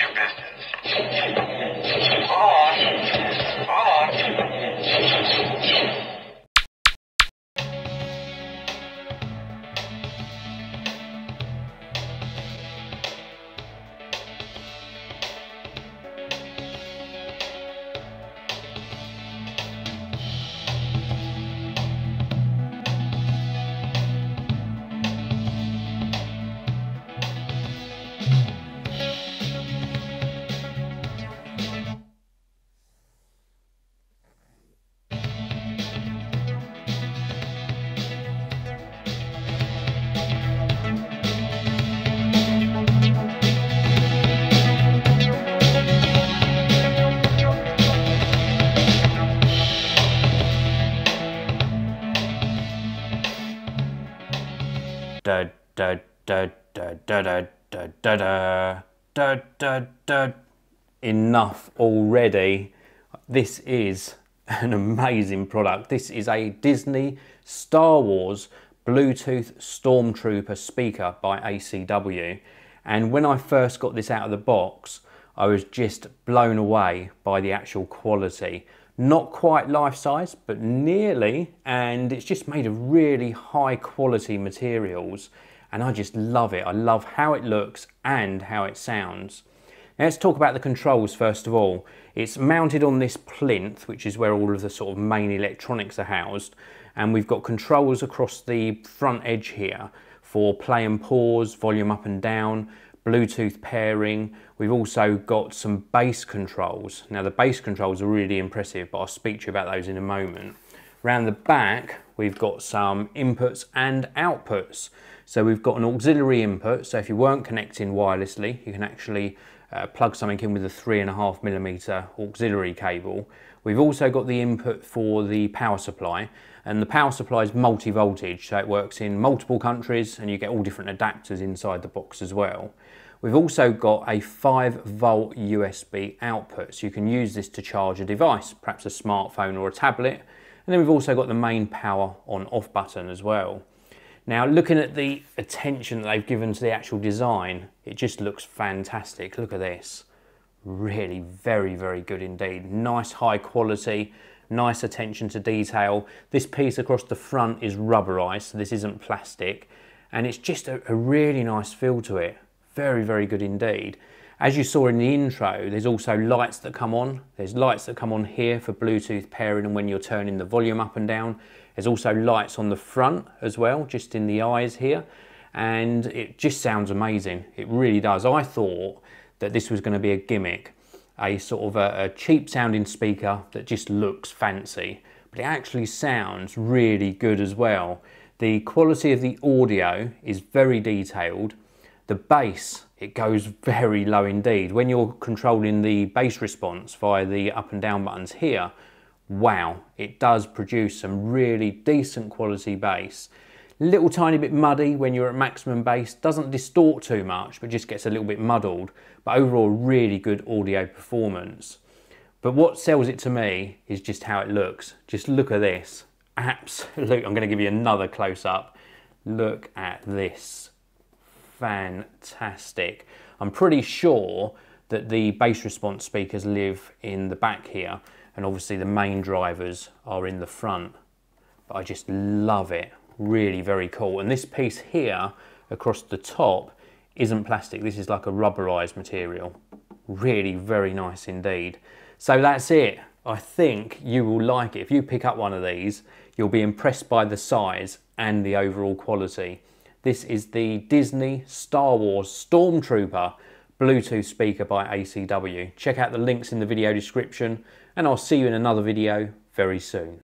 your business. Da da da da da da da da da da da da enough already this is an amazing product this is a disney star wars bluetooth stormtrooper speaker by acw and when i first got this out of the box i was just blown away by the actual quality not quite life size, but nearly, and it's just made of really high quality materials, and I just love it. I love how it looks and how it sounds. Now let's talk about the controls first of all. It's mounted on this plinth, which is where all of the sort of main electronics are housed, and we've got controls across the front edge here for play and pause, volume up and down, Bluetooth pairing. We've also got some bass controls. Now the bass controls are really impressive, but I'll speak to you about those in a moment. Around the back, we've got some inputs and outputs. So we've got an auxiliary input. So if you weren't connecting wirelessly, you can actually uh, plug something in with a three and a half millimeter auxiliary cable. We've also got the input for the power supply and the power supply is multi-voltage so it works in multiple countries and you get all different adapters inside the box as well. We've also got a 5 volt USB output so you can use this to charge a device, perhaps a smartphone or a tablet and then we've also got the main power on off button as well. Now looking at the attention that they've given to the actual design, it just looks fantastic. Look at this. Really very, very good indeed. Nice high quality, nice attention to detail. This piece across the front is rubberized, so this isn't plastic, and it's just a, a really nice feel to it. Very, very good indeed. As you saw in the intro, there's also lights that come on. There's lights that come on here for Bluetooth pairing and when you're turning the volume up and down. There's also lights on the front as well, just in the eyes here. And it just sounds amazing. It really does. I thought that this was going to be a gimmick a sort of a, a cheap sounding speaker that just looks fancy, but it actually sounds really good as well. The quality of the audio is very detailed. The bass, it goes very low indeed. When you're controlling the bass response via the up and down buttons here, wow, it does produce some really decent quality bass. Little tiny bit muddy when you're at maximum bass, doesn't distort too much, but just gets a little bit muddled. But overall, really good audio performance. But what sells it to me is just how it looks. Just look at this. Absolute, I'm gonna give you another close up. Look at this. Fantastic. I'm pretty sure that the bass response speakers live in the back here and obviously the main drivers are in the front. But I just love it really very cool. And this piece here across the top isn't plastic. This is like a rubberized material. Really very nice indeed. So that's it. I think you will like it. If you pick up one of these, you'll be impressed by the size and the overall quality. This is the Disney Star Wars Stormtrooper Bluetooth speaker by ACW. Check out the links in the video description and I'll see you in another video very soon.